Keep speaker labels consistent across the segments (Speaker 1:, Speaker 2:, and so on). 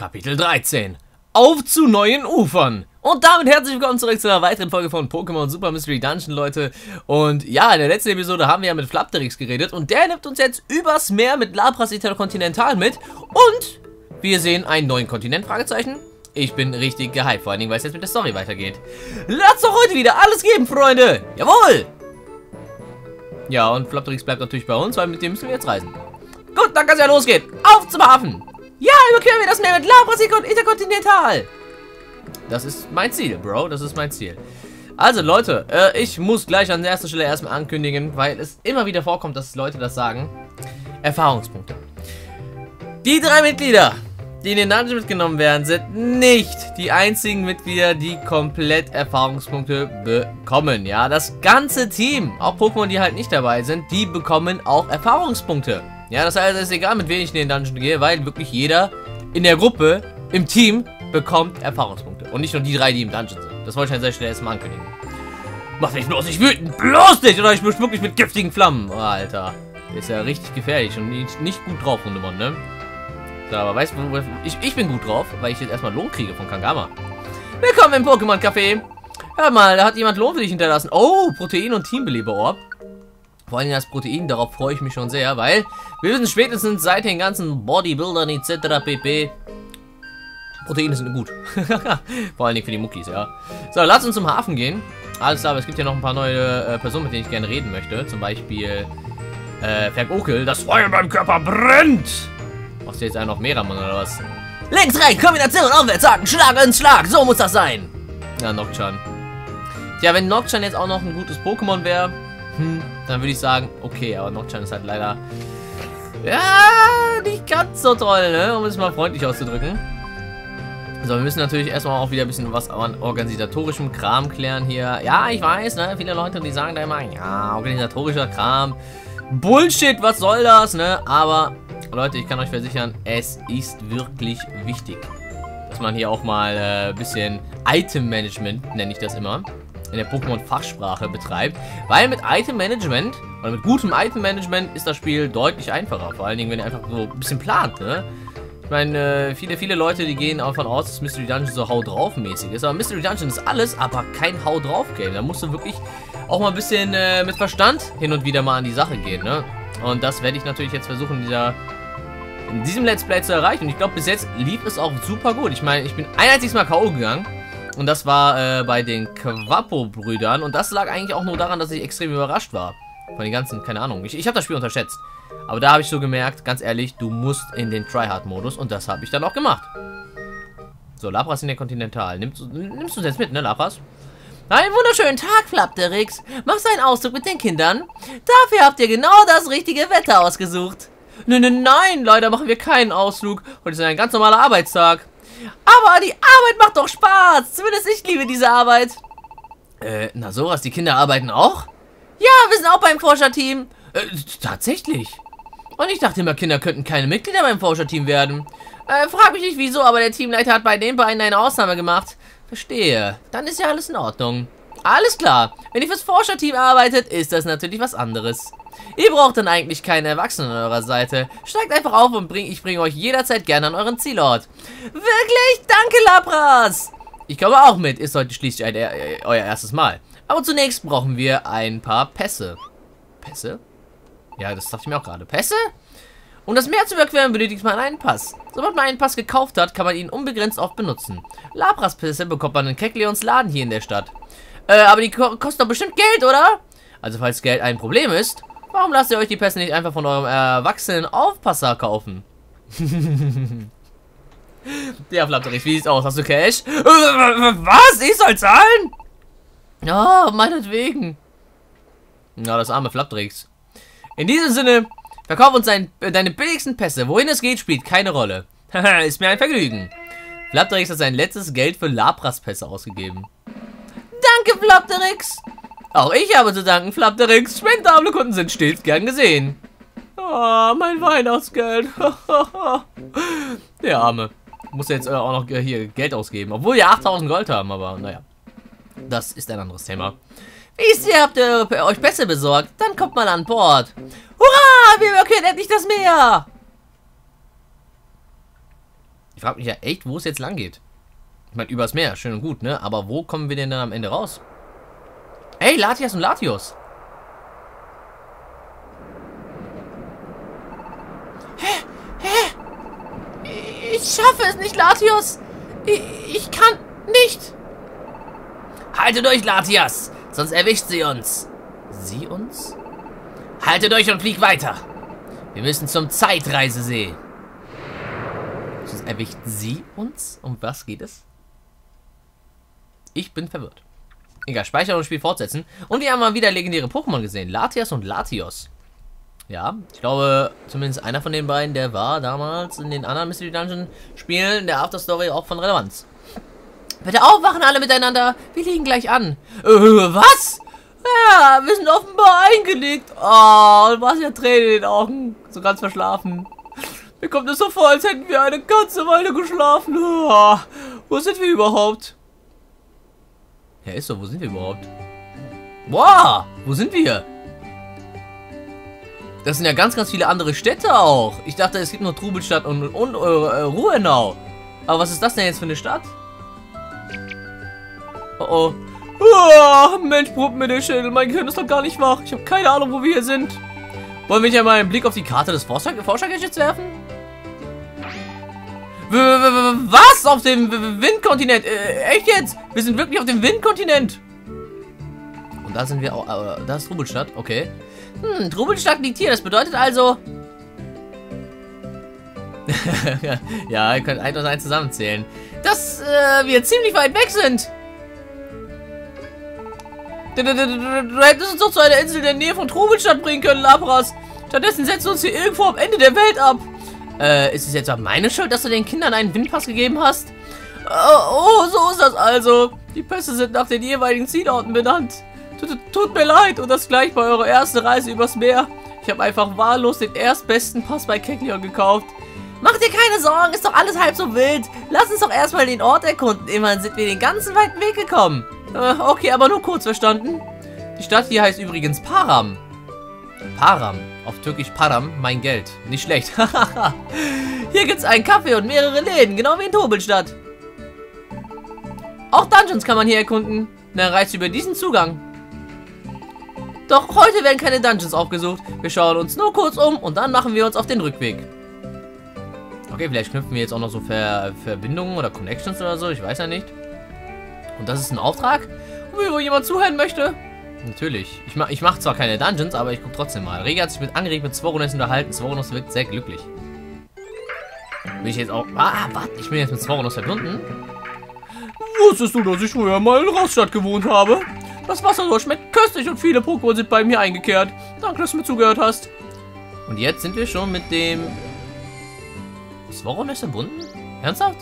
Speaker 1: Kapitel 13. Auf zu neuen Ufern. Und damit herzlich willkommen zurück zu einer weiteren Folge von Pokémon Super Mystery Dungeon, Leute. Und ja, in der letzten Episode haben wir ja mit Flapterix geredet und der nimmt uns jetzt übers Meer mit Lapras Intercontinental mit. Und wir sehen einen neuen Kontinent, Fragezeichen. Ich bin richtig gehypt, vor allen Dingen, weil es jetzt mit der Story weitergeht. Lasst doch heute wieder alles geben, Freunde! Jawohl! Ja, und Flapterix bleibt natürlich bei uns, weil mit dem müssen wir jetzt reisen. Gut, dann kann es ja losgehen. Auf zum Hafen! Ja, überqueren wir das Meer mit Labras Interkontinental. Das ist mein Ziel, Bro. Das ist mein Ziel. Also, Leute, äh, ich muss gleich an erster Stelle erstmal ankündigen, weil es immer wieder vorkommt, dass Leute das sagen. Erfahrungspunkte. Die drei Mitglieder, die in den Dungeon mitgenommen werden, sind nicht die einzigen Mitglieder, die komplett Erfahrungspunkte bekommen. Ja, das ganze Team, auch Pokémon, die halt nicht dabei sind, die bekommen auch Erfahrungspunkte. Ja, das heißt, es ist egal, mit wem ich in den Dungeon gehe, weil wirklich jeder in der Gruppe, im Team, bekommt Erfahrungspunkte. Und nicht nur die drei, die im Dungeon sind. Das wollte ich an dieser Stelle erstmal ankündigen. Mach mich bloß nicht wütend! Bloß nicht! Oder ich bin wirklich mit giftigen Flammen. Oh, Alter. ist ja richtig gefährlich und nicht, gut drauf, Hundemann, ne? So, aber weißt du, ich, ich bin gut drauf, weil ich jetzt erstmal Lohn kriege von Kangama. Willkommen im Pokémon-Café. Hör mal, da hat jemand Lohn für dich hinterlassen. Oh, Protein- und Teambeleber-Orb. Vor allem das Protein, darauf freue ich mich schon sehr, weil wir wissen spätestens seit den ganzen Bodybuildern etc. pp. Proteine sind gut. Vor allen Dingen für die Muckis, ja. So, lass uns zum Hafen gehen. Alles klar, aber es gibt ja noch ein paar neue äh, Personen, mit denen ich gerne reden möchte. Zum Beispiel äh, Vergokel. Das Feuer beim Körper brennt! Machst du jetzt einen noch Meramon oder was? Links, rechts, Kombination, aufwärts, sagen, Schlag ins Schlag. So muss das sein. Ja, Nocturne. Tja, wenn Nocturne jetzt auch noch ein gutes Pokémon wäre, hm, dann würde ich sagen, okay, aber Nocturne ist halt leider, ja, nicht ganz so toll, ne, um es mal freundlich auszudrücken. So, wir müssen natürlich erstmal auch wieder ein bisschen was an organisatorischem Kram klären hier. Ja, ich weiß, ne, viele Leute, die sagen da immer, ja, organisatorischer Kram, Bullshit, was soll das, ne, aber, Leute, ich kann euch versichern, es ist wirklich wichtig, dass man hier auch mal ein äh, bisschen Item-Management, nenne ich das immer, in der Pokémon-Fachsprache betreibt. Weil mit Item-Management, oder mit gutem Item-Management, ist das Spiel deutlich einfacher. Vor allen Dingen, wenn ihr einfach so ein bisschen plant, ne? Ich meine, äh, viele, viele Leute, die gehen davon aus, dass Mystery Dungeon so Hau drauf mäßig ist. Aber Mystery Dungeon ist alles, aber kein Hau drauf Game. Da musst du wirklich auch mal ein bisschen äh, mit Verstand hin und wieder mal an die Sache gehen, ne? Und das werde ich natürlich jetzt versuchen, in dieser in diesem Let's Play zu erreichen. Und ich glaube, bis jetzt lief es auch super gut. Ich meine, ich bin ein einziges Mal K.O. gegangen. Und das war äh, bei den Quapo-Brüdern. Und das lag eigentlich auch nur daran, dass ich extrem überrascht war. Von den ganzen, keine Ahnung. Ich, ich habe das Spiel unterschätzt. Aber da habe ich so gemerkt, ganz ehrlich, du musst in den Tryhard-Modus. Und das habe ich dann auch gemacht. So, Lapras in der Kontinental. Nimmst, nimmst du uns jetzt mit, ne, Lapras? Einen wunderschönen Tag, Flapterix. Machst einen Ausdruck mit den Kindern? Dafür habt ihr genau das richtige Wetter ausgesucht. Nein, nein, nein, leider machen wir keinen Ausflug. Heute ist ein ganz normaler Arbeitstag. Aber die Arbeit macht doch Spaß. Zumindest ich liebe diese Arbeit. Äh, na sowas, die Kinder arbeiten auch? Ja, wir sind auch beim Forscherteam. Äh, tatsächlich. Und ich dachte immer, Kinder könnten keine Mitglieder beim Forscherteam werden. Äh, frag mich nicht wieso, aber der Teamleiter hat bei den beiden eine Ausnahme gemacht. Verstehe. Dann ist ja alles in Ordnung. Alles klar. Wenn ihr fürs Forscherteam arbeitet, ist das natürlich was anderes. Ihr braucht dann eigentlich keine Erwachsenen an eurer Seite. Steigt einfach auf und bring, ich bringe euch jederzeit gerne an euren Zielort. Wirklich? Danke, Lapras! Ich komme auch mit. Ist heute schließlich ein, äh, euer erstes Mal. Aber zunächst brauchen wir ein paar Pässe. Pässe? Ja, das dachte ich mir auch gerade. Pässe? Um das Meer zu überqueren, benötigt man einen Pass. Sobald man einen Pass gekauft hat, kann man ihn unbegrenzt oft benutzen. Lapras-Pässe bekommt man in Kekleons Laden hier in der Stadt. Äh, aber die ko kosten doch bestimmt Geld, oder? Also falls Geld ein Problem ist, warum lasst ihr euch die Pässe nicht einfach von eurem erwachsenen Aufpasser kaufen? Der Flapterich, wie sieht's aus? Hast du Cash? Äh, was? Ich soll zahlen? Ja, oh, meinetwegen. Na, das arme Flaptrix. In diesem Sinne, verkauf uns dein, äh, deine billigsten Pässe. Wohin es geht, spielt keine Rolle. ist mir ein Vergnügen. Flaptrix hat sein letztes Geld für Lapras-Pässe ausgegeben. Danke, Flapterix. Auch ich habe zu danken, Flapterix. Spendable Kunden sind stets gern gesehen. Oh, mein Weihnachtsgeld. Der Arme. Muss jetzt äh, auch noch hier Geld ausgeben. Obwohl wir 8000 Gold haben, aber naja. Das ist ein anderes Thema. Wie ist ihr? Habt ihr euch besser besorgt? Dann kommt mal an Bord. Hurra! Wir überqueren endlich das Meer! Ich frage mich ja echt, wo es jetzt lang geht. Ich meine, übers Meer, schön und gut, ne? Aber wo kommen wir denn dann am Ende raus? Hey, Latias und Latios! Hä? Hä? Ich schaffe es nicht, Latios! Ich, ich kann nicht! Haltet euch, Latias! Sonst erwischt sie uns! Sie uns? Haltet euch und fliegt weiter! Wir müssen zum Zeitreisesee. Sonst erwischt sie uns? Um was geht es? Ich bin verwirrt. Egal, speichern und Spiel fortsetzen. Und wir haben mal wieder legendäre Pokémon gesehen. Latias und Latios. Ja, ich glaube, zumindest einer von den beiden, der war damals in den anderen Mystery Dungeon Spielen der Afterstory auch von Relevanz. Bitte aufwachen alle miteinander. Wir liegen gleich an. Äh, was? Ja, wir sind offenbar eingelegt. Oh, du hast ja Tränen in den Augen. So ganz verschlafen. Mir kommt es so vor, als hätten wir eine ganze Weile geschlafen. Oh, wo sind wir überhaupt? Ja, ist so. Wo sind wir überhaupt? Wow, wo sind wir? Das sind ja ganz, ganz viele andere Städte auch. Ich dachte, es gibt nur Trubelstadt und, und äh, Ruhenau. Aber was ist das denn jetzt für eine Stadt? Oh oh. Oh, Mensch, probt mir den Schädel. Mein Gehirn ist doch gar nicht wach. Ich habe keine Ahnung, wo wir hier sind. Wollen wir hier mal einen Blick auf die Karte des Forscher-Gadgets werfen? Was? Auf dem Windkontinent? Äh, echt jetzt? Wir sind wirklich auf dem Windkontinent. Und da sind wir auch. Äh, da ist Trubelstadt. Okay. Hm, Trubelstadt liegt hier. Das bedeutet also. ja, ihr könnt 1 und 1 zusammenzählen. Dass äh, wir ziemlich weit weg sind. Du, du, du, du, hättest uns doch zu einer Insel in der Nähe von Trubelstadt bringen können, Labras. Stattdessen setzt du uns hier irgendwo am Ende der Welt ab. Äh, ist es jetzt auch meine Schuld, dass du den Kindern einen Windpass gegeben hast? Oh, oh, so ist das also. Die Pässe sind nach den jeweiligen Zielorten benannt. Tut, tut mir leid und das gleich bei eurer ersten Reise übers Meer. Ich habe einfach wahllos den erstbesten Pass bei Keklion gekauft. Mach dir keine Sorgen, ist doch alles halb so wild. Lass uns doch erstmal den Ort erkunden. Immerhin sind wir den ganzen weiten Weg gekommen. Äh, okay, aber nur kurz verstanden. Die Stadt hier heißt übrigens Param. Param. Auf Türkisch Param, mein Geld. Nicht schlecht. hier gibt's einen Kaffee und mehrere Läden, genau wie in Tobelstadt. Auch Dungeons kann man hier erkunden. Na, reizt über diesen Zugang. Doch heute werden keine Dungeons aufgesucht. Wir schauen uns nur kurz um und dann machen wir uns auf den Rückweg. Okay, vielleicht knüpfen wir jetzt auch noch so Ver Verbindungen oder Connections oder so. Ich weiß ja nicht. Und das ist ein Auftrag, wo jemand zuhören möchte. Natürlich. Ich, mach, ich mache zwar keine Dungeons, aber ich gucke trotzdem mal. Rega hat sich mit angeregt mit Svoronus unterhalten. Svoronus wirkt sehr glücklich. Bin ich jetzt auch... Ah, warte. Ich bin jetzt mit Svoronus verbunden. Wusstest du, dass ich früher mal in Raststadt gewohnt habe? Das Wasser dort schmeckt köstlich und viele Pokémon sind bei mir eingekehrt. Danke, dass du mir zugehört hast. Und jetzt sind wir schon mit dem... Svoronus verbunden? Ernsthaft?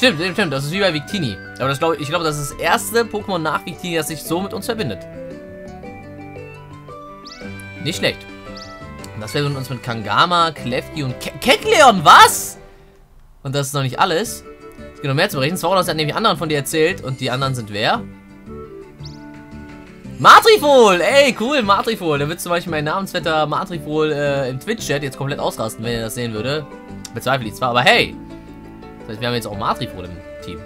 Speaker 1: Stimmt, stimmt, das ist wie bei Victini. Aber das glaub, ich glaube, das ist das erste Pokémon nach Victini, das sich so mit uns verbindet. Nicht schlecht. Das werden uns mit Kangama, Klefki und Ke Kekleon, was? Und das ist noch nicht alles. Es gibt noch mehr zu berichten. Swordhouse hat nämlich anderen von dir erzählt. Und die anderen sind wer? Matrifol! Ey, cool, Matrifol. Da wird zum Beispiel mein Namensvetter Matrifol äh, im Twitch-Chat jetzt komplett ausrasten, wenn er das sehen würde. Bezweifle ich zwar, aber hey, heißt, wir haben jetzt auch Matrifol im Team.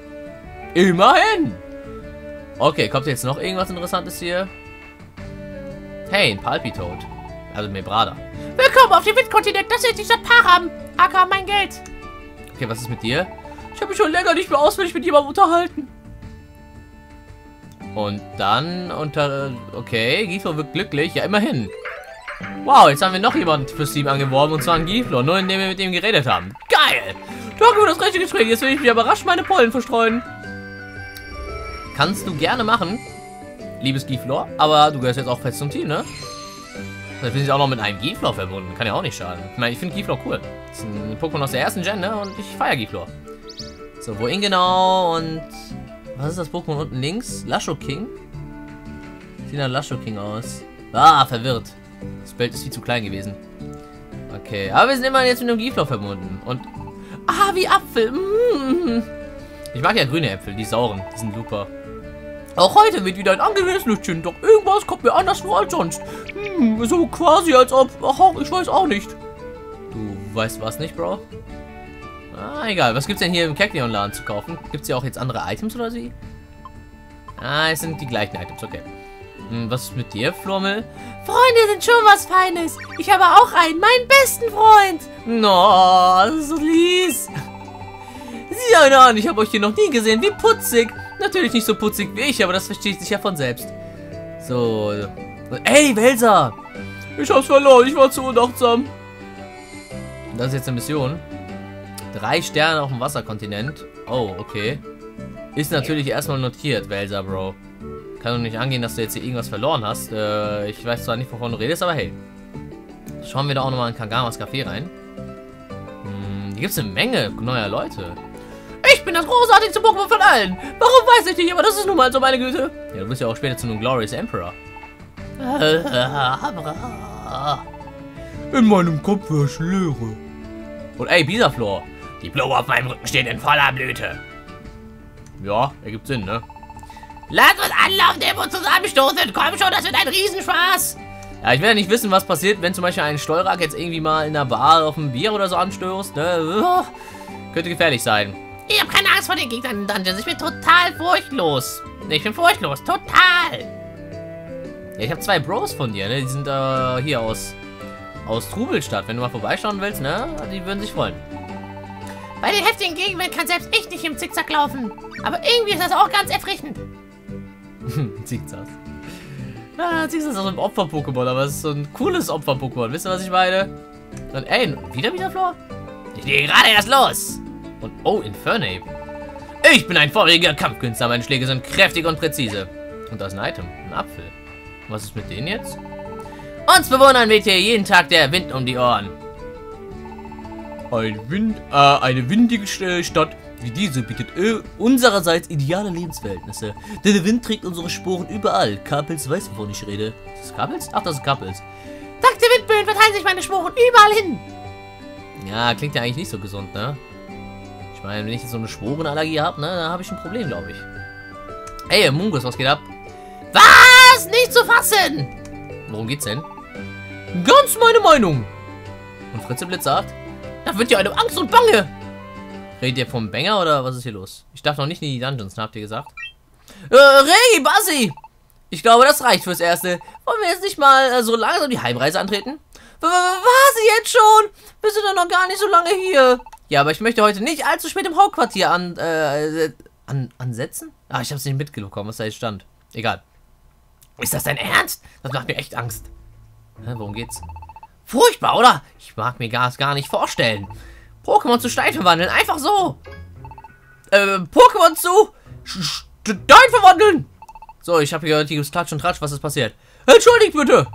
Speaker 1: Immerhin! Okay, kommt jetzt noch irgendwas Interessantes hier? Hey, ein Palpitoad. Also Mebrada.
Speaker 2: Willkommen auf dem Windkontinent. Das ist die Stadt Param. Aka mein Geld.
Speaker 1: Okay, was ist mit dir? Ich habe mich schon länger nicht mehr ausführlich mit jemandem unterhalten. Und dann unter... Okay, Giflo wird glücklich. Ja, immerhin. Wow, jetzt haben wir noch jemanden fürs Team angeworben. Und zwar einen Giflo. Nur indem wir mit ihm geredet haben. Geil! Danke für das rechte Gespräch. Jetzt will ich mich aber rasch meine Pollen verstreuen. Kannst du gerne machen, liebes Giflor. Aber du gehörst jetzt auch fest zum Team, ne? Dann bin ich auch noch mit einem Giflor verbunden. Kann ja auch nicht schaden. Ich meine, ich finde Giflor cool. Das ist ein Pokémon aus der ersten Gen, ne? Und ich feiere Giflor. So, wohin genau? Und was ist das Pokémon unten links? Lasho King? Sieht nach Lasho King aus. Ah, verwirrt. Das Bild ist viel zu klein gewesen. Okay, aber wir sind immer jetzt mit dem Giflor verbunden. Und Ah, wie Apfel. Mm. Ich mag ja grüne Äpfel, die sauren. Die sind super. Auch heute wird wieder ein angenehmes Lüftchen, doch irgendwas kommt mir anders vor als sonst. Hm, so quasi als ob... Ach, ich weiß auch nicht. Du weißt was nicht, Bro? Ah, egal. Was gibt's denn hier im Kekleon-Laden zu kaufen? Gibt's hier auch jetzt andere Items oder sie? Ah, es sind die gleichen Items, okay. Hm, was ist mit dir, Flommel?
Speaker 2: Freunde sind schon was Feines. Ich habe auch einen, meinen besten Freund.
Speaker 1: No, das ist so lies. Sieh einer an, ich habe euch hier noch nie gesehen. Wie putzig. Natürlich nicht so putzig wie ich, aber das versteht sich ja von selbst. So. Ey, Welser! Ich hab's verloren, ich war zu unachtsam. Das ist jetzt eine Mission. Drei Sterne auf dem Wasserkontinent. Oh, okay. Ist natürlich erstmal notiert, Welser, Bro. Kann doch nicht angehen, dass du jetzt hier irgendwas verloren hast. Äh, ich weiß zwar nicht, wovon du redest, aber hey. Schauen wir da auch nochmal in Kagamas Café rein. Hm, hier gibt's eine Menge neuer Leute.
Speaker 2: Ich bin das großartigste Pokémon von allen. Warum weiß ich nicht, aber das ist nun mal so meine Güte.
Speaker 1: Ja, du bist ja auch später zu einem Glorious Emperor.
Speaker 3: In meinem Kopf herrscht Leere.
Speaker 1: Und ey, Bisaflor.
Speaker 2: Die Blume auf meinem Rücken steht in voller Blüte.
Speaker 1: Ja, ergibt Sinn, ne?
Speaker 2: Lass uns alle auf Demo zusammenstoßen. Komm schon, das wird ein Riesenspaß.
Speaker 1: Ja, ich will ja nicht wissen, was passiert, wenn zum Beispiel ein Steurak jetzt irgendwie mal in einer Bar auf ein Bier oder so anstößt, ne? Oh, könnte gefährlich sein.
Speaker 2: Ich habe keine Angst vor den Gegnern in Dungeons. Ich bin total furchtlos. Ich bin furchtlos. Total.
Speaker 1: Ja, ich habe zwei Bros von dir, ne? Die sind äh, hier aus, aus Trubelstadt. Wenn du mal vorbeischauen willst, ne? Die würden sich freuen.
Speaker 2: Bei den heftigen Gegenwind kann selbst ich nicht im Zickzack laufen. Aber irgendwie ist das auch ganz erfrischend.
Speaker 1: Zickzack. Ja, Zickzack ist auch ein Opfer-Pokémon, aber es ist so ein cooles Opfer-Pokémon. Wisst ihr, was ich meine? Und ey, wieder wieder Flor?
Speaker 2: Ich gehe gerade erst los.
Speaker 1: Und oh, Infernape. Ich bin ein feuriger Kampfkünstler. Meine Schläge sind kräftig und präzise. Und das ist ein Item, ein Apfel. Was ist mit denen jetzt? Uns Bewohnern weht hier jeden Tag der Wind um die Ohren.
Speaker 3: Ein Wind, äh, eine windige Stadt wie diese bietet äh, unsererseits ideale Lebensverhältnisse. Denn der Wind trägt unsere Sporen überall. Kapels weiß, wovon ich rede.
Speaker 1: Ist das Kapels? Ach, das ist Kapels.
Speaker 2: Dank der Windböen verteilen sich meine Sporen überall hin.
Speaker 1: Ja, klingt ja eigentlich nicht so gesund, ne? Ich meine, wenn ich jetzt so eine Sporenallergie habe, ne, dann habe ich ein Problem, glaube ich. Ey, Mungus, was geht ab?
Speaker 2: Was? Nicht zu fassen!
Speaker 1: Worum geht's denn?
Speaker 3: Ganz meine Meinung.
Speaker 1: Und Fritzeblitz sagt?
Speaker 2: Da wird ja eine Angst und Bange.
Speaker 1: Redet ihr vom Banger oder was ist hier los? Ich darf noch nicht in die Dungeons, habt ihr gesagt? Äh, Regi, Bassi! Ich glaube, das reicht fürs Erste. Wollen wir jetzt nicht mal äh, so langsam die Heimreise antreten?
Speaker 2: Was, jetzt schon? Bist du doch noch gar nicht so lange hier?
Speaker 1: Ja, aber ich möchte heute nicht allzu spät im Hauptquartier an, äh, an, ansetzen? Ah, ich hab's nicht mitbekommen, was da jetzt stand. Egal.
Speaker 2: Ist das dein Ernst?
Speaker 1: Das macht mir echt Angst. Hä, worum geht's?
Speaker 2: Furchtbar, oder? Ich mag mir gar, gar nicht vorstellen. Pokémon zu Stein verwandeln, einfach so.
Speaker 1: Äh, Pokémon zu Stein verwandeln. So, ich habe hier dieses Klatsch und Tratsch, was ist passiert? Entschuldigt bitte.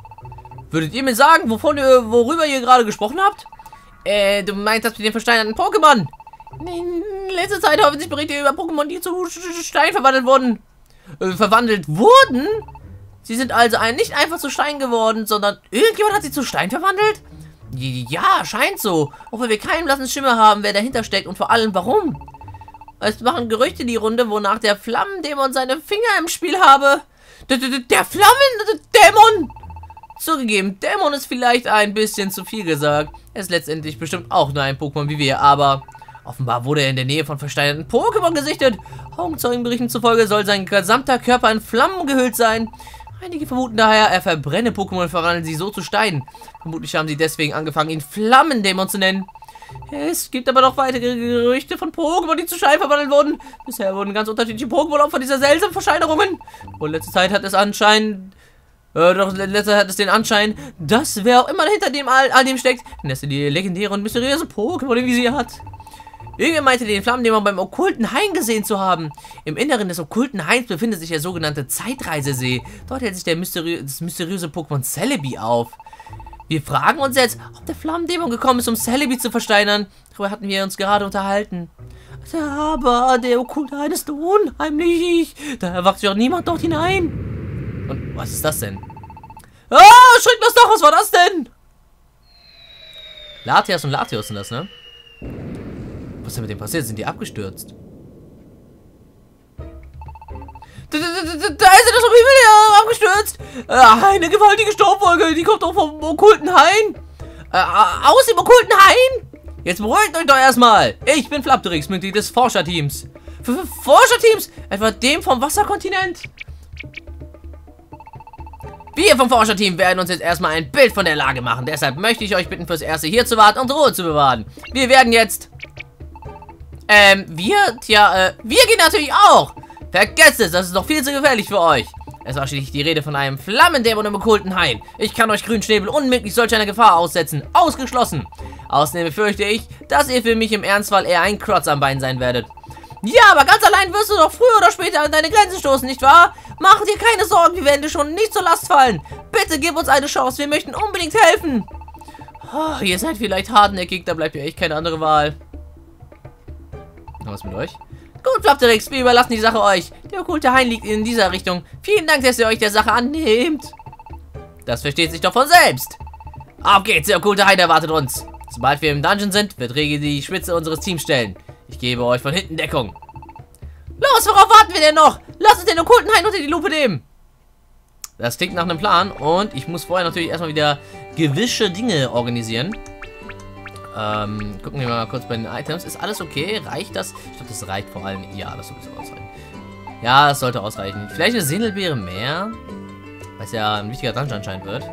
Speaker 1: Würdet ihr mir sagen, wovon ihr, worüber ihr gerade gesprochen habt?
Speaker 2: Äh, du meinst das mit den versteinerten Pokémon? In letzter Zeit haben sich Berichte über Pokémon, die zu Stein verwandelt wurden.
Speaker 1: Äh, verwandelt wurden? Sie sind also ein, nicht einfach zu Stein geworden, sondern irgendjemand hat sie zu Stein verwandelt? Ja, scheint so. Obwohl wir keinen blassen Schimmer haben, wer dahinter steckt und vor allem warum. Es machen Gerüchte die Runde, wonach der Flammendämon seine Finger im Spiel habe.
Speaker 2: Der, der, der Flammendämon!
Speaker 1: Zugegeben, Dämon ist vielleicht ein bisschen zu viel gesagt. Er ist letztendlich bestimmt auch nur ein Pokémon wie wir, aber offenbar wurde er in der Nähe von versteinerten Pokémon gesichtet. Augenzeugenberichten zufolge soll sein gesamter Körper in Flammen gehüllt sein. Einige vermuten daher, er verbrenne Pokémon und verwandelt sie so zu Stein. Vermutlich haben sie deswegen angefangen, ihn Flammendämon zu nennen. Es gibt aber noch weitere Gerüchte von Pokémon, die zu Stein verwandelt wurden. Bisher wurden ganz unterschiedliche Pokémon Opfer dieser seltsamen Verscheinerungen. Und letzte Zeit hat es anscheinend äh, doch letzter hat es den Anschein, dass wer auch immer hinter dem all, all dem steckt, dass er die legendäre und mysteriöse Pokémon im Visier hat. Irgendwer meinte den Flammendämon beim okkulten Hain gesehen zu haben. Im Inneren des okkulten Hains befindet sich der sogenannte Zeitreisesee. Dort hält sich der mysteriö das mysteriöse Pokémon Celebi auf. Wir fragen uns jetzt, ob der Flammendämon gekommen ist, um Celebi zu versteinern. Darüber hatten wir uns gerade unterhalten. Aber der okkulte Hain ist unheimlich. Da erwacht sich auch niemand dort hinein. Und was ist das denn? Ah, schreckt das doch, was war das denn? Latias und Latios sind das, ne? Was ist denn mit dem passiert? Sind die abgestürzt? Da, da, da, da ist er Himmel her abgestürzt. Äh, eine gewaltige Staubwolke, die kommt doch vom okkulten Hain. Äh, aus dem okkulten Hain. Jetzt beruhigt euch doch erstmal. Ich bin Flaptrix, Mitglied des Forscherteams. -F Forscherteams? Etwa dem vom Wasserkontinent? Wir vom Forscherteam werden uns jetzt erstmal ein Bild von der Lage machen. Deshalb möchte ich euch bitten, fürs Erste hier zu warten und Ruhe zu bewahren. Wir werden jetzt... Ähm, wir? Tja, äh, wir gehen natürlich auch. Vergesst es, das ist doch viel zu gefährlich für euch. Es war schließlich die Rede von einem Flammendämon im okkulten Hain. Ich kann euch Grünschnäbel unmöglich solch einer Gefahr aussetzen. Ausgeschlossen. Außerdem befürchte ich, dass ihr für mich im Ernstfall eher ein Krotz am Bein sein werdet. Ja, aber ganz allein wirst du doch früher oder später an deine Grenzen stoßen, nicht wahr? Mach dir keine Sorgen, wir werden dir schon nicht zur Last fallen. Bitte gib uns eine Chance, wir möchten unbedingt helfen. Oh, ihr seid vielleicht hartnäckig, da bleibt ja echt keine andere Wahl. Was mit euch? Gut, Flapterix, wir überlassen die Sache euch. Der okkulte Hain liegt in dieser Richtung. Vielen Dank, dass ihr euch der Sache annehmt. Das versteht sich doch von selbst. Auf geht's, der okkulte Hain erwartet uns. Sobald wir im Dungeon sind, wird Regi die Spitze unseres Teams stellen. Ich gebe euch von hinten Deckung. Los, worauf warten wir denn noch? Lass uns den okkulten Hain unter die Lupe nehmen. Das klingt nach einem Plan und ich muss vorher natürlich erstmal wieder gewisse Dinge organisieren. Ähm, gucken wir mal kurz bei den Items. Ist alles okay? Reicht das? Ich glaube, das reicht vor allem. Ja, das sollte ausreichen. Ja, das sollte ausreichen. Vielleicht eine Sehnelbeere mehr. Es ja ein wichtiger Dungeon anscheinend wird.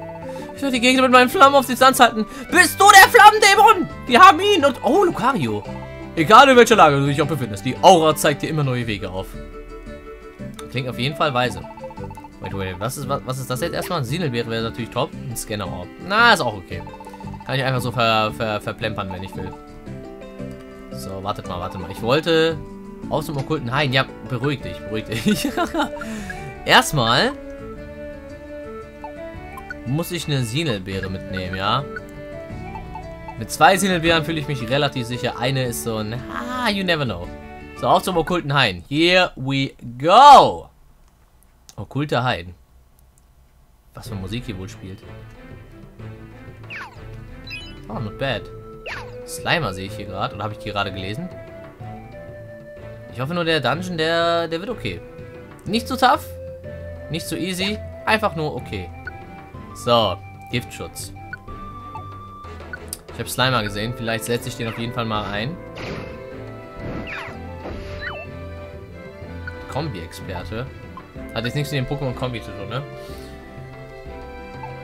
Speaker 1: Ich werde die Gegner mit meinen Flammen auf Distanz halten. Bist du der Flammendämon? Wir haben ihn und... Oh, Lucario. Egal in welcher Lage du dich auch befindest, die Aura zeigt dir immer neue Wege auf. Klingt auf jeden Fall weise. Wait, wait, was ist, was, was ist das jetzt erstmal? Ein Sehnelbeere wäre natürlich top. Ein Scanner-Orb. Na, ist auch okay. Kann ich einfach so ver, ver, verplempern, wenn ich will. So, wartet mal, wartet mal. Ich wollte aus dem okkulten Hain. Ja, beruhig dich, beruhig dich. Erstmal muss ich eine Sinelbeere mitnehmen, ja? Mit zwei Sinelbeeren fühle ich mich relativ sicher. Eine ist so ein... Ah, you never know. So, auf zum okkulten Hain. Here we go! Okkulter Hain. Was für Musik hier wohl spielt. Oh, not bad. Slimer sehe ich hier gerade. Oder habe ich die gerade gelesen? Ich hoffe nur, der Dungeon, der, der wird okay. Nicht zu tough. Nicht zu easy. Einfach nur okay. So, Giftschutz. Ich habe Slimer gesehen. Vielleicht setze ich den auf jeden Fall mal ein. Kombi-Experte. Hat jetzt nichts mit dem Pokémon-Kombi zu tun, ne?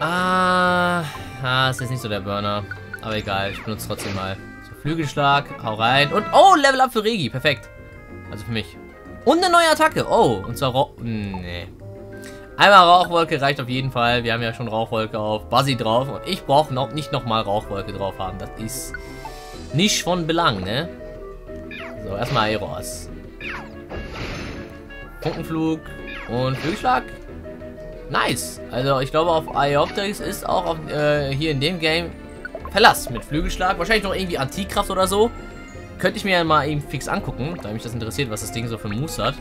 Speaker 1: Ah, ah, ist jetzt nicht so der Burner. Aber egal, ich benutze trotzdem mal. So, Flügelschlag, hau rein. Und, oh, Level Up für Regi. Perfekt. Also für mich. Und eine neue Attacke. Oh, und zwar Rauch... Nee. Einmal Rauchwolke reicht auf jeden Fall. Wir haben ja schon Rauchwolke auf Buzzy drauf. Und ich brauche noch nicht nochmal Rauchwolke drauf haben. Das ist nicht von Belang, ne? So, erstmal Aeros. Funkenflug und Flügelschlag. Nice. Also ich glaube auf Ioptrix ist auch auf, äh, hier in dem Game Verlass mit Flügelschlag. Wahrscheinlich noch irgendwie Antikraft oder so. Könnte ich mir ja mal eben fix angucken, da mich das interessiert, was das Ding so für Moves hat.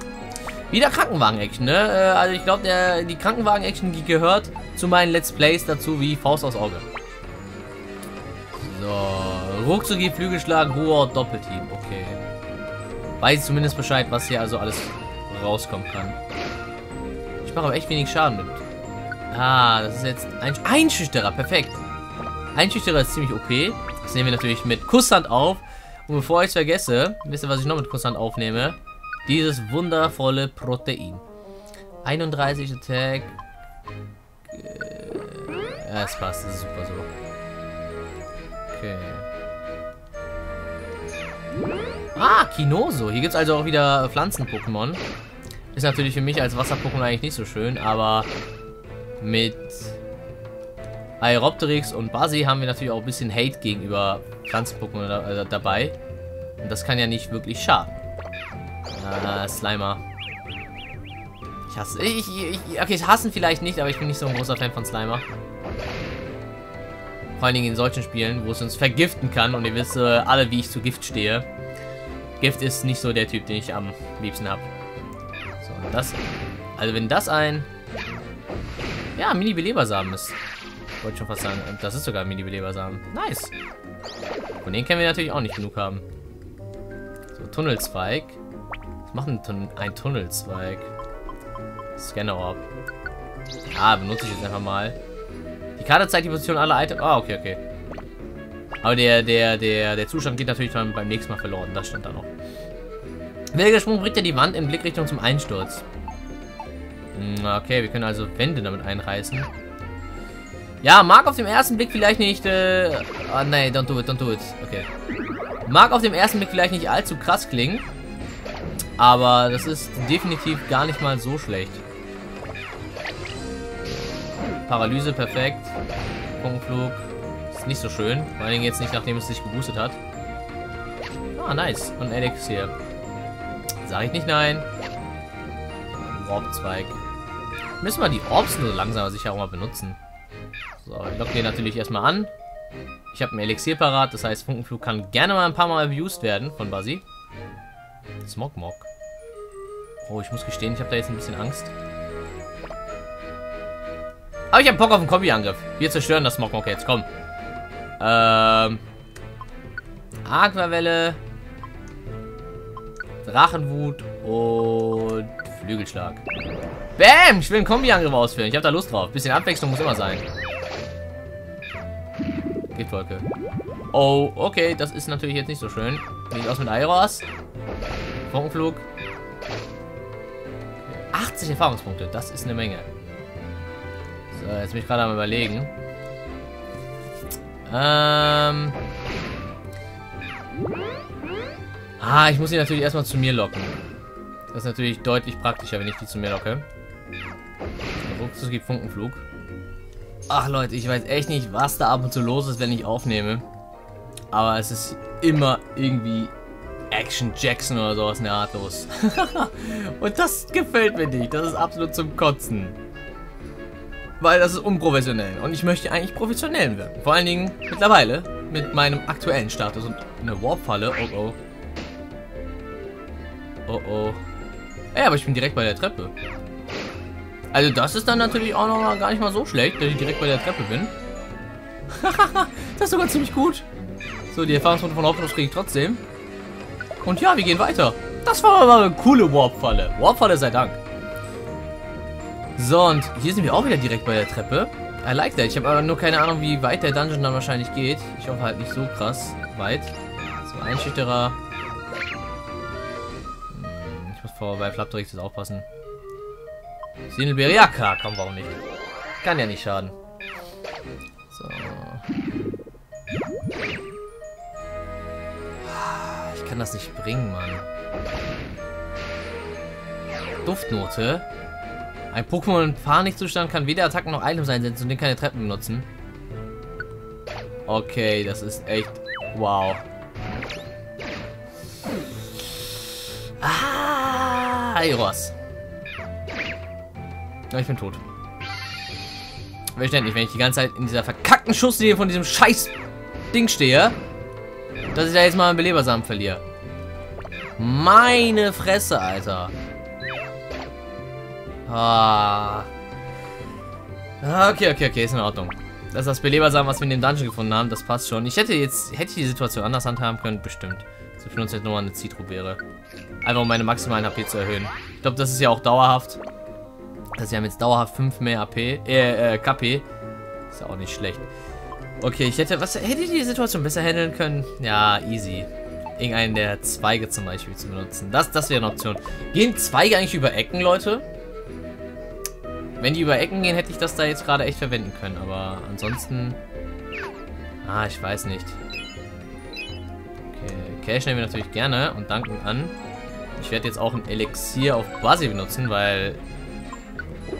Speaker 1: Wieder Krankenwagen-Action, ne? Äh, also ich glaube, die Krankenwagen-Action, gehört zu meinen Let's Plays dazu wie Faust aus Auge. So, ruckzuck Flügelschlag, hoher Doppelteam, okay. Weiß zumindest Bescheid, was hier also alles rauskommen kann. Ich mache aber echt wenig Schaden mit. Ah, das ist jetzt ein Einschüchterer, perfekt. Einschüchterer ist ziemlich OP. Das nehmen wir natürlich mit Kusshand auf. Und bevor ich es vergesse, wisst ihr, was ich noch mit Kusshand aufnehme? Dieses wundervolle Protein. 31 Attack. Äh, ja, es passt, das ist super so. Okay. Ah, Kinoso. Hier gibt es also auch wieder Pflanzen-Pokémon. Ist natürlich für mich als Wasser-Pokémon eigentlich nicht so schön, aber mit Aeropteryx und Buzzy haben wir natürlich auch ein bisschen Hate gegenüber Pflanzen-Pokémon da, äh, dabei. Und das kann ja nicht wirklich schaden. Äh, Slimer. Ich hasse... Ich, ich, ich, okay, hassen vielleicht nicht, aber ich bin nicht so ein großer Fan von Slimer. Vor allen Dingen in solchen Spielen, wo es uns vergiften kann. Und ihr wisst äh, alle, wie ich zu Gift stehe. Gift ist nicht so der Typ, den ich am liebsten habe. So, und das... Also wenn das ein... Ja, Mini-Belebersamen ist. Wollte schon fast sagen. Das ist sogar Mini-Belebersamen. Nice. Von denen können wir natürlich auch nicht genug haben. So, Tunnelzweig. Was macht ein, Tun ein Tunnelzweig? Scanner Orb. Ah, benutze ich jetzt einfach mal. Die Karte zeigt die Position aller Items. Ah, okay, okay. Aber der, der, der, der Zustand geht natürlich dann beim nächsten Mal verloren. Das stand da noch. Welcher Sprung bringt ja die Wand in Blickrichtung zum Einsturz? Hm, Okay, wir können also Wände damit einreißen. Ja, mag auf dem ersten Blick vielleicht nicht... Äh, oh, nein, don't do it, don't do it. Okay. Mag auf dem ersten Blick vielleicht nicht allzu krass klingen. Aber das ist definitiv gar nicht mal so schlecht. Paralyse perfekt. Funkenflug. Ist nicht so schön. Vor allen Dingen jetzt nicht, nachdem es sich geboostet hat. Ah, nice. Und ein Elixier. Sag ich nicht nein. Warp-Zweig. Müssen wir die Orbs nur langsam sicher auch mal benutzen. So, lock den natürlich erstmal an. Ich habe ein Elixier parat, das heißt, Funkenflug kann gerne mal ein paar Mal abused werden von Buzzy. Smogmog. Oh, ich muss gestehen, ich habe da jetzt ein bisschen Angst. Aber ich habe Bock auf einen Kombi-Angriff. Wir zerstören das Smogmog jetzt, komm. Ähm. Aquavelle. Drachenwut und Flügelschlag. Bam! Ich will einen Kombi-Angriff ausführen. Ich habe da Lust drauf. Bisschen Abwechslung muss immer sein. Giftwolke. Oh, okay. Das ist natürlich jetzt nicht so schön. Wie aus mit Aeros? Funkenflug. 80 Erfahrungspunkte. Das ist eine Menge. So, jetzt bin ich gerade am überlegen. Ähm. Ah, ich muss sie natürlich erstmal zu mir locken. Das ist natürlich deutlich praktischer, wenn ich die zu mir locke. Ruckzuck gibt Funkenflug. Ach Leute, ich weiß echt nicht, was da ab und zu los ist, wenn ich aufnehme. Aber es ist immer irgendwie Action Jackson oder sowas in der Art los. und das gefällt mir nicht. Das ist absolut zum Kotzen. Weil das ist unprofessionell. Und ich möchte eigentlich professionell werden. Vor allen Dingen mittlerweile mit meinem aktuellen Status. Und eine Warp-Falle. Oh oh. Oh oh. Ey, aber ich bin direkt bei der Treppe. Also das ist dann natürlich auch noch mal gar nicht mal so schlecht, dass ich direkt bei der Treppe bin. das ist sogar ziemlich gut. So, die Erfahrungspunkte von Hauptschluss kriege ich trotzdem. Und ja, wir gehen weiter. Das war aber eine coole Warp-Falle. Warp-Falle sei Dank. So, und hier sind wir auch wieder direkt bei der Treppe. I like that. Ich habe aber nur keine Ahnung, wie weit der Dungeon dann wahrscheinlich geht. Ich hoffe halt nicht so krass weit. So, Einschüchterer. Hm, Ich muss vor bei Flapdrix jetzt aufpassen. Sinelberiaka, komm, warum nicht? Kann ja nicht schaden. So. Ich kann das nicht bringen, Mann. Duftnote. Ein Pokémon im Panikzustand kann weder Attacken noch Items einsetzen und den keine Treppen benutzen. Okay, das ist echt... Wow. Ah, Eros. Ja, ich bin tot. Verständlich, wenn ich die ganze Zeit in dieser verkackten Schusslinie von diesem scheiß Ding stehe, dass ich da jetzt mal einen Belebersamen verliere. Meine Fresse, Alter. Ah. Okay, okay, okay, ist in Ordnung. Das ist das Belebersamen, was wir in dem Dungeon gefunden haben, das passt schon. Ich hätte jetzt, hätte ich die Situation anders handhaben können, bestimmt. So, ich benutze jetzt nochmal eine Zitrobeere. Einfach um meine maximalen HP zu erhöhen. Ich glaube, das ist ja auch dauerhaft. Das ist ja jetzt dauerhaft 5 mehr AP, äh, äh, KP. Ist ja auch nicht schlecht. Okay, ich hätte, was, hätte ich die Situation besser handeln können? Ja, easy. Irgendeinen der Zweige zum Beispiel zu benutzen. Das, das wäre eine Option. Gehen Zweige eigentlich über Ecken, Leute? Wenn die über Ecken gehen, hätte ich das da jetzt gerade echt verwenden können. Aber ansonsten... Ah, ich weiß nicht. Okay, Cash nehmen wir natürlich gerne und danken an. Ich werde jetzt auch ein Elixier auf Buzzy benutzen, weil...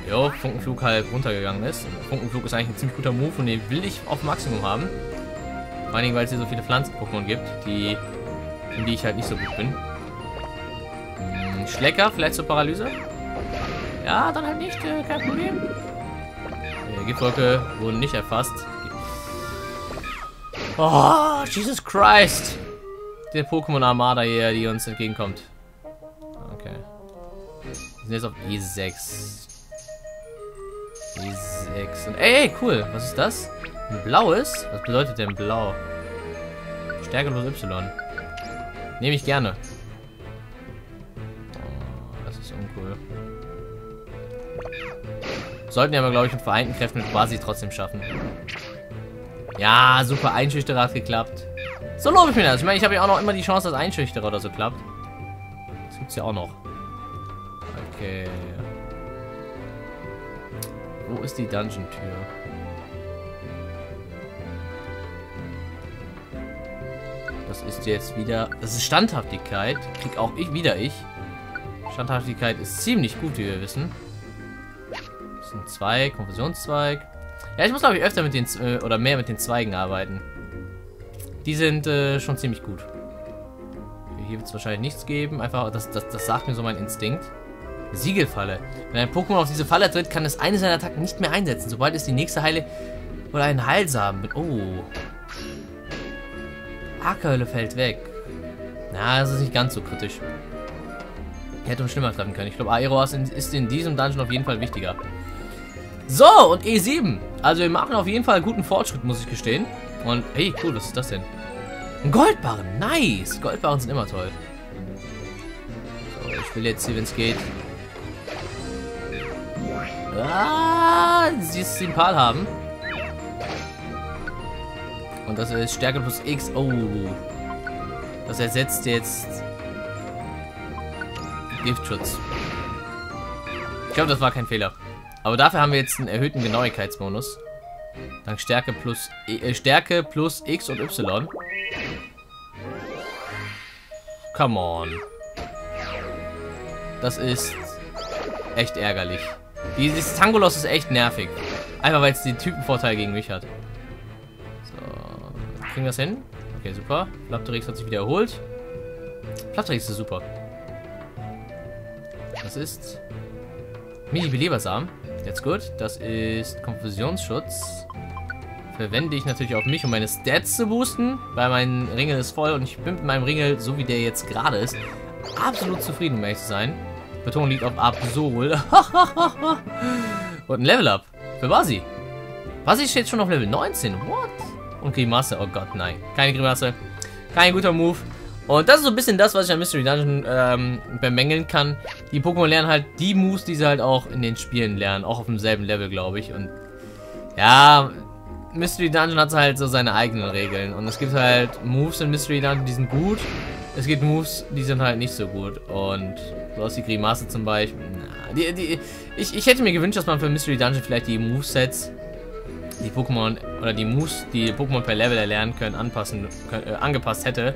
Speaker 1: Jo, Funkenflug halt runtergegangen ist. Funkenflug ist eigentlich ein ziemlich guter Move und den will ich auf Maximum haben. Vor allen Dingen, weil es hier so viele Pflanzen-Pokémon gibt, die, in die ich halt nicht so gut bin. Hm, Schlecker, vielleicht zur Paralyse? Ja, dann halt nicht, äh, kein Problem. Äh, Giftwolke wurden nicht erfasst. Oh, Jesus Christ. Der Pokémon-Armada hier, die uns entgegenkommt. Okay. Wir sind jetzt auf E6. E6. Und, ey, cool. Was ist das? Ein blaues? Was bedeutet denn blau? Stärkelos Y. Nehme ich gerne. Oh, das ist uncool. Sollten wir aber, glaube ich, mit vereinten Kräften mit Quasi trotzdem schaffen. Ja, super. Einschüchterer hat geklappt. So lobe ich mir das. Ich meine, ich habe ja auch noch immer die Chance, dass Einschüchterer oder so klappt. Das gibt's ja auch noch. Okay. Wo ist die Dungeon-Tür? Das ist jetzt wieder... Das ist Standhaftigkeit. Krieg auch ich wieder ich. Standhaftigkeit ist ziemlich gut, wie wir wissen. Das sind zwei, Konfusionszweig. Ja, ich muss glaube ich öfter mit den äh, oder mehr mit den Zweigen arbeiten. Die sind äh, schon ziemlich gut. Hier wird es wahrscheinlich nichts geben. Einfach, das, das, das sagt mir so mein Instinkt. Siegelfalle. Wenn ein Pokémon auf diese Falle tritt, kann es eine seiner Attacken nicht mehr einsetzen, sobald es die nächste Heile oder einen Heilsamen. Oh. Ackerhölle fällt weg. Na, das ist nicht ganz so kritisch. Hätte uns schlimmer treffen können. Ich glaube, Aeroas ist in diesem Dungeon auf jeden Fall wichtiger. So, und E7. Also wir machen auf jeden Fall guten Fortschritt, muss ich gestehen. Und, hey, cool, was ist das denn? Ein Goldbarren, nice. Goldbarren sind immer toll. So, ich will jetzt hier, wenn es geht... Ah, sie ist den Pal haben. Und das ist Stärke plus X. Oh. Das ersetzt jetzt Giftschutz. Ich glaube, das war kein Fehler. Aber dafür haben wir jetzt einen erhöhten Genauigkeitsbonus. Dank Stärke plus e äh, Stärke plus X und Y. Come on. Das ist echt ärgerlich. Dieses Tangolos ist echt nervig. Einfach weil es den Typenvorteil gegen mich hat. So. Kriegen wir das hin? Okay, super. Flapterix hat sich wieder erholt. Flapterix ist super. Das ist Mini-Belebersamen. Jetzt gut. Das ist Konfusionsschutz. Verwende ich natürlich auf mich, um meine Stats zu boosten, weil mein Ringel ist voll und ich bin mit meinem Ringel, so wie der jetzt gerade ist, absolut zufrieden, um ehrlich zu sein. Betonung liegt auf Absol. und ein Level-Up. Für Basi. Basi steht schon auf Level 19. What? Und Grimasse. Oh Gott, nein. Keine Grimasse. Kein guter Move. Und das ist so ein bisschen das, was ich an Mystery Dungeon ähm, bemängeln kann. Die Pokémon lernen halt die Moves, die sie halt auch in den Spielen lernen. Auch auf demselben Level, glaube ich. Und ja, Mystery Dungeon hat halt so seine eigenen Regeln. Und es gibt halt Moves in Mystery Dungeon, die sind gut. Es gibt Moves, die sind halt nicht so gut. Und so aus die Grimasse zum Beispiel. Na, die, die, ich, ich hätte mir gewünscht, dass man für Mystery Dungeon vielleicht die Movesets, die Pokémon oder die Moves, die Pokémon per Level erlernen können, anpassen, können, äh, angepasst hätte.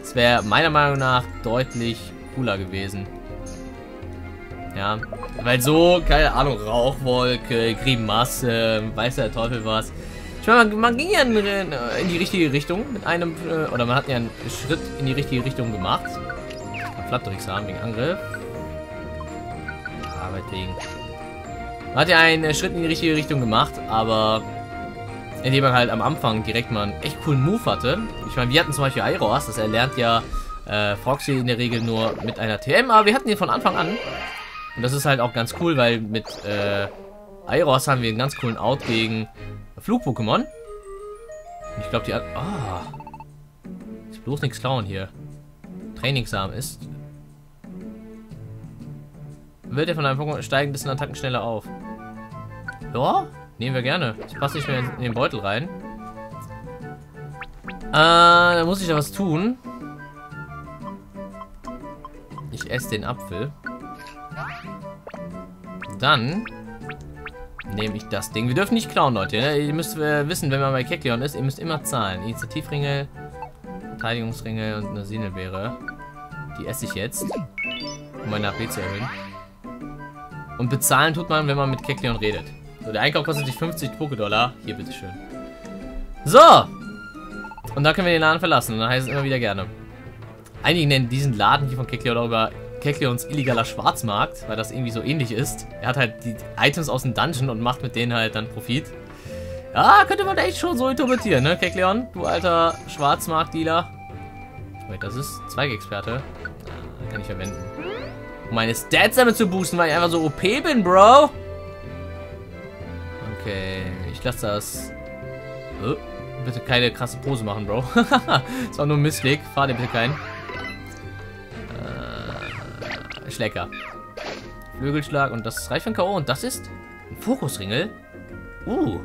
Speaker 1: Das wäre meiner Meinung nach deutlich cooler gewesen. Ja, weil so, keine Ahnung, Rauchwolke, Grimasse, weiß der Teufel was. Ich meine, man, man, ging ja in, in, die richtige Richtung mit einem, äh, oder man hat ja einen Schritt in die richtige Richtung gemacht. Flatterix haben wegen Angriff. Arbeit wegen. Man hat ja einen Schritt in die richtige Richtung gemacht, aber indem man halt am Anfang direkt mal einen echt coolen Move hatte. Ich meine, wir hatten zum Beispiel Airos, das erlernt ja äh, Foxy in der Regel nur mit einer TM, aber wir hatten ihn von Anfang an. Und das ist halt auch ganz cool, weil mit äh, Airos haben wir einen ganz coolen Out gegen Flug-Pokémon. Ich glaube, die... Ah. Oh. Ich bloß nichts klauen hier. Trainingsarm ist. Wird er von einem Pokémon steigen dessen Attacken schneller auf. Ja, Nehmen wir gerne. Das passt nicht mehr in den Beutel rein. Äh, da muss ich da was tun. Ich esse den Apfel. Dann nehme ich das Ding. Wir dürfen nicht klauen, Leute. Ne? Ihr müsst äh, wissen, wenn man bei Kekleon ist, ihr müsst immer zahlen. Initiativringe, Verteidigungsringe und eine Sinelbeere. Die esse ich jetzt, um meine AP zu erhöhen. Und bezahlen tut man, wenn man mit Kekleon redet. So, der Einkauf kostet sich 50 Poké-Dollar. Hier, bitteschön. So. Und dann können wir den Laden verlassen. Und dann heißt es immer wieder gerne. Einige nennen diesen Laden hier von Kekleon auch über Kekleons illegaler Schwarzmarkt, weil das irgendwie so ähnlich ist. Er hat halt die Items aus dem Dungeon und macht mit denen halt dann Profit. Ja, könnte man echt schon so interpretieren, ne, Kekleon? Du alter Schwarzmarkt-Dealer. Wait, das ist Zweigexperte. Ah, kann ich verwenden. Um meine Stats damit zu boosten, weil ich einfach so OP bin, Bro. Okay, ich lasse das. Oh, bitte keine krasse Pose machen, Bro. das war nur ein Mistweg. Fahr dir bitte keinen. Äh, Schlecker. Flügelschlag und das reicht für ein K.O. Und das ist ein Fokusringel. Uh.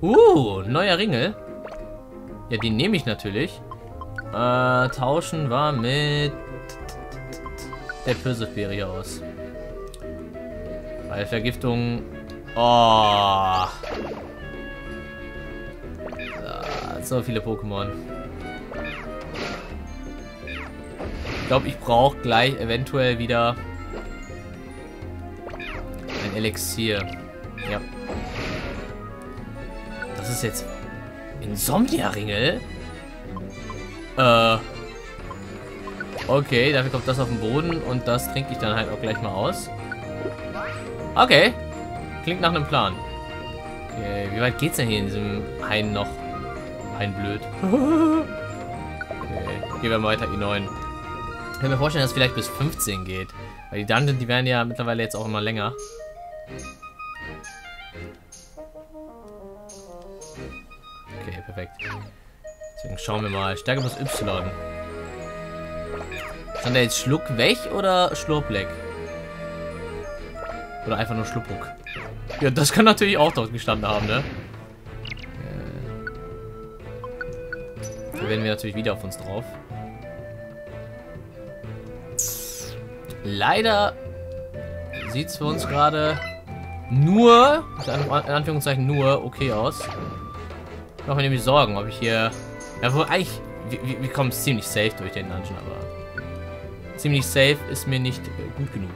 Speaker 1: Uh, neuer Ringel. Ja, den nehme ich natürlich. Äh, tauschen war mit der Pfirsichbeere hier aus. Weil Vergiftung... Oh. so viele Pokémon. Ich glaube, ich brauche gleich eventuell wieder ein Elixier. Ja. Das ist jetzt Insomnia-Ringel? Äh. Okay, dafür kommt das auf den Boden und das trinke ich dann halt auch gleich mal aus. Okay. Klingt nach einem Plan. Okay, wie weit geht's denn hier in diesem Hain noch? Hain blöd. Okay, gehen wir mal weiter, I9. Ich kann mir vorstellen, dass es vielleicht bis 15 geht. Weil die Dungeons, die werden ja mittlerweile jetzt auch immer länger. Okay, perfekt. Deswegen schauen wir mal. Stärke plus Y. Stand der jetzt Schluck weg oder Schlurpleck? Oder einfach nur Schluppruck? Ja, das kann natürlich auch dort gestanden haben, ne? Äh. Da werden wir natürlich wieder auf uns drauf. Leider sieht es für uns gerade nur, in Anführungszeichen nur, okay aus. Ich mache mir nämlich Sorgen, ob ich hier... Ja, wo eigentlich... Wir, wir kommen ziemlich safe durch den Dungeon, aber... Ziemlich safe ist mir nicht äh, gut genug.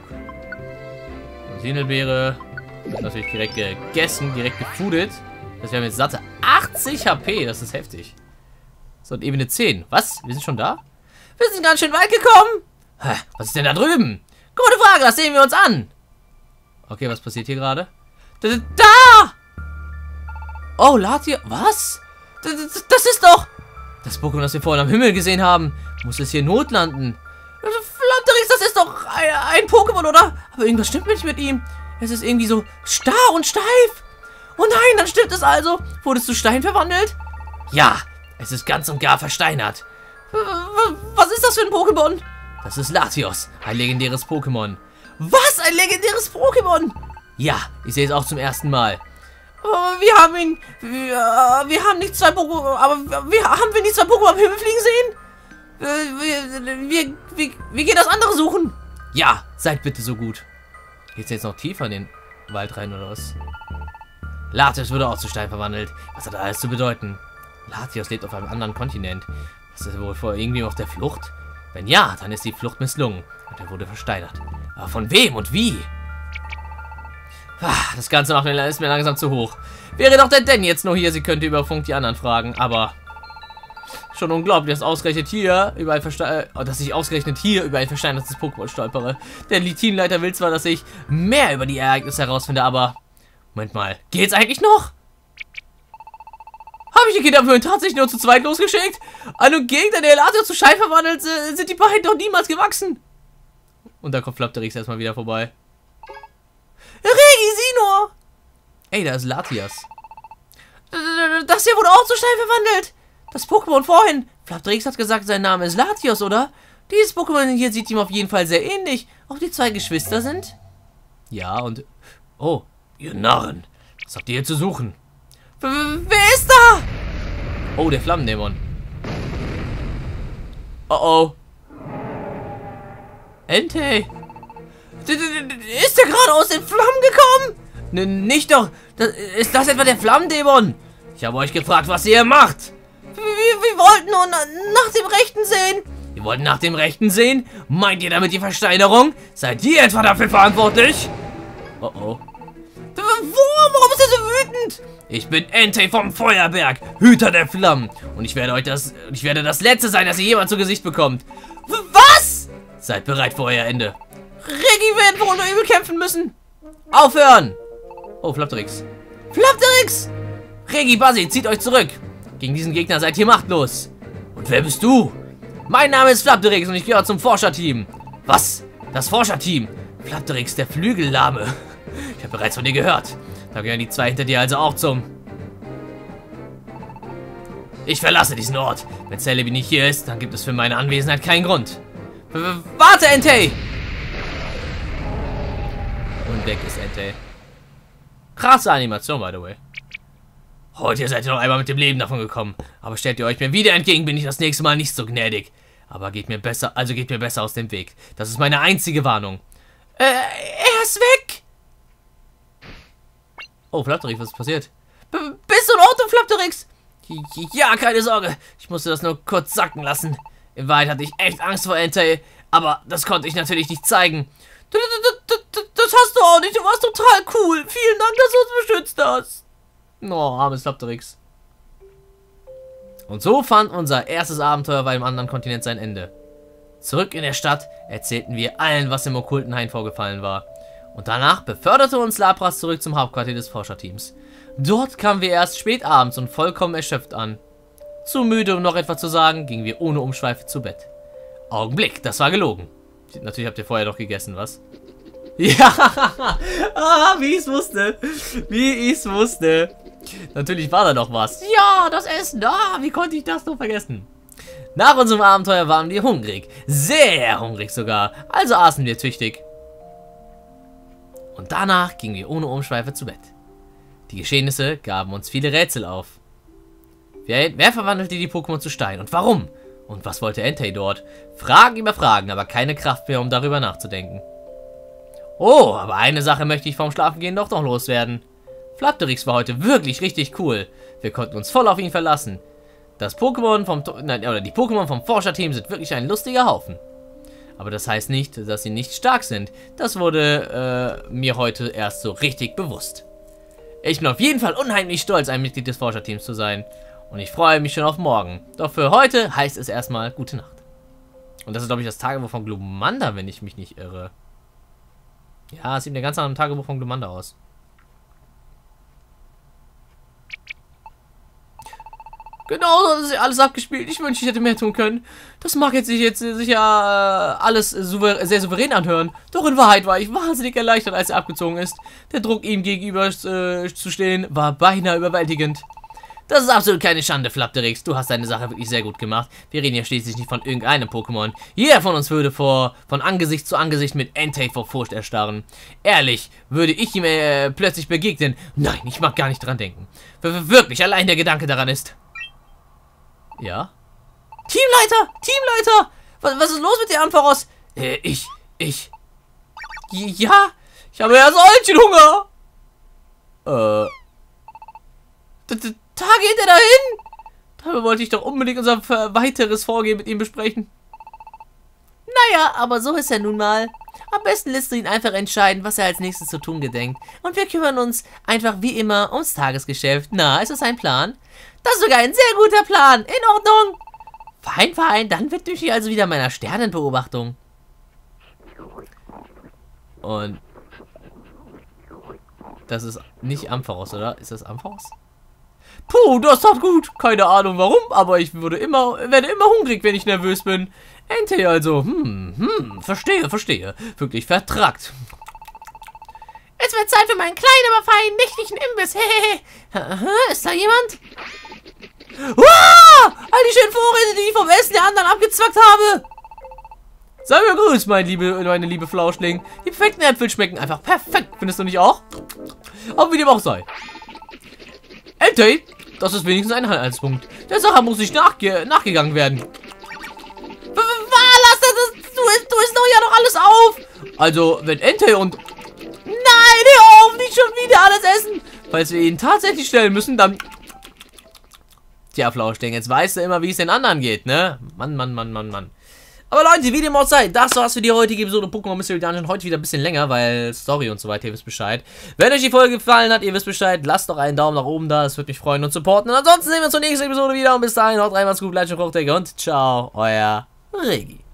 Speaker 1: Sinelbeere natürlich direkt gegessen, direkt gefoodet. Das haben jetzt satte 80 HP, das ist heftig. So, und Ebene 10. Was? Wir sind schon da?
Speaker 2: Wir sind ganz schön weit gekommen.
Speaker 1: Hä, was ist denn da drüben?
Speaker 2: Gute Frage, das sehen wir uns an.
Speaker 1: Okay, was passiert hier gerade? Da! Oh, Latias. Was?
Speaker 2: Das, das ist doch...
Speaker 1: Das Pokémon, das wir vorhin am Himmel gesehen haben. Muss es hier notlanden?
Speaker 2: Flatterix, das ist doch ein, ein Pokémon, oder? Aber irgendwas stimmt nicht mit ihm. Es ist irgendwie so starr und steif. Oh nein, dann stimmt es also. Wurdest du Stein verwandelt?
Speaker 1: Ja, es ist ganz und gar versteinert.
Speaker 2: Was ist das für ein Pokémon?
Speaker 1: Das ist Latios, ein legendäres Pokémon.
Speaker 2: Was? Ein legendäres Pokémon?
Speaker 1: Ja, ich sehe es auch zum ersten Mal.
Speaker 2: wir haben ihn. Wir, wir haben nicht zwei Pokémon. Aber wir haben wir nicht zwei Pokémon am Himmel fliegen sehen? Wir, wir, wir, wir gehen das andere suchen.
Speaker 1: Ja, seid bitte so gut. Geht's jetzt noch tiefer in den Wald rein oder was? Latios wurde auch zu Stein verwandelt. Was hat alles zu bedeuten? Latios lebt auf einem anderen Kontinent. Ist er wohl vor irgendwie auf der Flucht? Wenn ja, dann ist die Flucht misslungen und er wurde versteinert. Aber von wem und wie? Ah, das Ganze macht mir, ist mir langsam zu hoch. Wäre doch der Denn jetzt nur hier, sie könnte über Funk die anderen fragen, aber schon unglaublich, dass ausgerechnet hier über ein Verste äh, dass ich ausgerechnet hier über ein versteinertes Pokémon stolpere. Der Teamleiter will zwar, dass ich mehr über die Ereignisse herausfinde, aber Moment mal, geht's eigentlich noch? Habe ich die Kinder vorhin tatsächlich nur zu zweit losgeschickt? An einem Gegner, der Eladio zu Schein verwandelt, sind die beiden doch niemals gewachsen. Und da kommt Flapterix erstmal wieder vorbei.
Speaker 2: Regi, sieh nur!
Speaker 1: Ey, da ist Latias.
Speaker 2: Das hier wurde auch zu Stein verwandelt. Das Pokémon vorhin. Flaptrix hat gesagt, sein Name ist Latios, oder? Dieses Pokémon hier sieht ihm auf jeden Fall sehr ähnlich. Ob die zwei Geschwister sind?
Speaker 1: Ja, und... Oh, ihr Narren. Was habt ihr hier zu suchen?
Speaker 2: W wer ist da?
Speaker 1: Oh, der Flammendämon. Oh oh. Entei.
Speaker 2: Ist der gerade aus den Flammen gekommen?
Speaker 1: N nicht doch. Das, ist das etwa der Flammendämon? Ich habe euch gefragt, was ihr hier macht.
Speaker 2: Wir, wir wollten nur nach dem Rechten sehen.
Speaker 1: Wir wollten nach dem Rechten sehen? Meint ihr damit die Versteinerung? Seid ihr etwa dafür verantwortlich? Oh oh.
Speaker 2: Wo? Warum ist er so wütend?
Speaker 1: Ich bin Entei vom Feuerberg, Hüter der Flammen. Und ich werde euch das. Ich werde das Letzte sein, das ihr jemand zu Gesicht bekommt.
Speaker 2: Was?
Speaker 1: Seid bereit für euer Ende.
Speaker 2: Reggie wird wohl nur übel kämpfen müssen.
Speaker 1: Aufhören! Oh, Flaptrix.
Speaker 2: Flaptrix!
Speaker 1: Regi, Basi, zieht euch zurück. Gegen diesen Gegner seid ihr machtlos. Und wer bist du? Mein Name ist Flaptrix und ich gehöre zum Forscherteam. Was? Das Forscherteam? Flaptrix, der Flügellahme. Ich habe bereits von dir gehört. Da gehören die zwei hinter dir also auch zum... Ich verlasse diesen Ort. Wenn Celebi nicht hier ist, dann gibt es für meine Anwesenheit keinen Grund. W warte, Entei! Und weg ist Entei. Krasse Animation, by the way. Heute seid ihr noch einmal mit dem Leben davon gekommen. Aber stellt ihr euch mir wieder entgegen, bin ich das nächste Mal nicht so gnädig. Aber geht mir besser, also geht mir besser aus dem Weg. Das ist meine einzige Warnung.
Speaker 2: Äh, er ist weg.
Speaker 1: Oh, Flatterix, was ist passiert?
Speaker 2: B bist du in Ordnung, Flapterix?
Speaker 1: Ja, keine Sorge. Ich musste das nur kurz sacken lassen. In Wahrheit hatte ich echt Angst vor Entei, aber das konnte ich natürlich nicht zeigen.
Speaker 2: Das hast du auch nicht. Du warst total cool. Vielen Dank, dass du uns beschützt hast.
Speaker 1: Oh, armes Lapterix. Und so fand unser erstes Abenteuer bei einem anderen Kontinent sein Ende. Zurück in der Stadt erzählten wir allen, was im okkulten Hain vorgefallen war. Und danach beförderte uns Lapras zurück zum Hauptquartier des Forscherteams. Dort kamen wir erst spät abends und vollkommen erschöpft an. Zu müde, um noch etwas zu sagen, gingen wir ohne Umschweife zu Bett. Augenblick, das war gelogen. Natürlich habt ihr vorher doch gegessen, was? Ja, ah, wie ich es wusste. Wie ich es wusste. Natürlich war da noch was. Ja, das Essen. Ah, wie konnte ich das nur vergessen? Nach unserem Abenteuer waren wir hungrig. Sehr hungrig sogar. Also aßen wir tüchtig. Und danach gingen wir ohne Umschweife zu Bett. Die Geschehnisse gaben uns viele Rätsel auf. Wer, wer verwandelte die Pokémon zu Stein und warum? Und was wollte Entei dort? Fragen über Fragen, aber keine Kraft mehr, um darüber nachzudenken. Oh, aber eine Sache möchte ich vorm Schlafengehen doch noch loswerden. Flapterix war heute wirklich richtig cool. Wir konnten uns voll auf ihn verlassen. Das Pokémon vom nein, oder die Pokémon vom Forscherteam sind wirklich ein lustiger Haufen. Aber das heißt nicht, dass sie nicht stark sind. Das wurde äh, mir heute erst so richtig bewusst. Ich bin auf jeden Fall unheimlich stolz, ein Mitglied des Forscherteams zu sein. Und ich freue mich schon auf morgen. Doch für heute heißt es erstmal gute Nacht. Und das ist, glaube ich, das Tagebuch von Glumanda, wenn ich mich nicht irre. Ja, es sieht mir ganz nach einem Tagebuch von Glumanda aus.
Speaker 2: Genau so ist alles abgespielt. Ich wünschte, ich hätte mehr tun können. Das mag jetzt sich jetzt sicher äh, alles souver sehr souverän anhören. Doch in Wahrheit war ich wahnsinnig erleichtert, als er abgezogen ist. Der Druck, ihm gegenüber äh, zu stehen, war beinahe überwältigend.
Speaker 1: Das ist absolut keine Schande, Flapterix. Du hast deine Sache wirklich sehr gut gemacht. Wir reden ja schließlich nicht von irgendeinem Pokémon. Jeder von uns würde vor, von Angesicht zu Angesicht mit Entei vor Furcht erstarren. Ehrlich, würde ich ihm äh, plötzlich begegnen. Nein, ich mag gar nicht dran denken. W wirklich, allein der Gedanke daran ist... Ja?
Speaker 2: Teamleiter! Teamleiter! Was, was ist los mit dir, Ampharos?
Speaker 1: Äh, ich, ich...
Speaker 2: Ja, ich habe ja so ein
Speaker 1: Hunger. Äh...
Speaker 2: Da geht er dahin! Dabei wollte ich doch unbedingt unser weiteres Vorgehen mit ihm besprechen. Naja, aber so ist er nun mal. Am besten lässt du ihn einfach entscheiden, was er als nächstes zu tun gedenkt. Und wir kümmern uns einfach wie immer ums Tagesgeschäft. Na, ist das ein Plan? Das ist sogar ein sehr guter Plan. In Ordnung. Fein, fein. Dann widme ich also wieder meiner Sternenbeobachtung.
Speaker 1: Und das ist nicht Ampharos, oder? Ist das Ampharos?
Speaker 2: Puh, das tat gut. Keine Ahnung warum, aber ich würde immer, werde immer hungrig, wenn ich nervös bin. Ente also. Hm, hm, verstehe, verstehe. Wirklich vertrackt. Es wird Zeit für meinen kleinen, aber feinen nächtlichen Imbiss. Hehehe. Ist da jemand? Uah! All die schönen Vorräte, die ich vom Essen der anderen abgezwackt habe. Sei mir grüß, mein liebe, meine liebe Flauschling. Die perfekten Äpfel schmecken einfach perfekt. Findest du nicht auch? Aber wie dem auch sei. Entei, das ist wenigstens ein Anhaltspunkt. Der Sache muss nicht nachge nachgegangen werden. Lass das, du isst, du isst doch ja noch alles auf. Also, wenn Entei und... Nein, hör auf, nicht schon wieder alles essen. Falls wir ihn tatsächlich stellen müssen, dann... Tja, Flauschding, jetzt weißt du immer, wie es den anderen geht, ne? Mann, Mann, Mann, Mann, Mann. Aber Leute, wie dem auch sei, das war's für die heutige Episode Pokémon Mystery Dungeon. Heute wieder ein bisschen länger, weil Story und so weiter, ihr wisst Bescheid. Wenn euch die Folge gefallen hat, ihr wisst Bescheid, lasst doch einen Daumen nach oben da, das würde mich freuen und supporten. Und ansonsten sehen wir uns zur nächsten Episode wieder und bis dahin, haut rein, macht's gut, bleibt schon Kochtecke und ciao, euer Regi.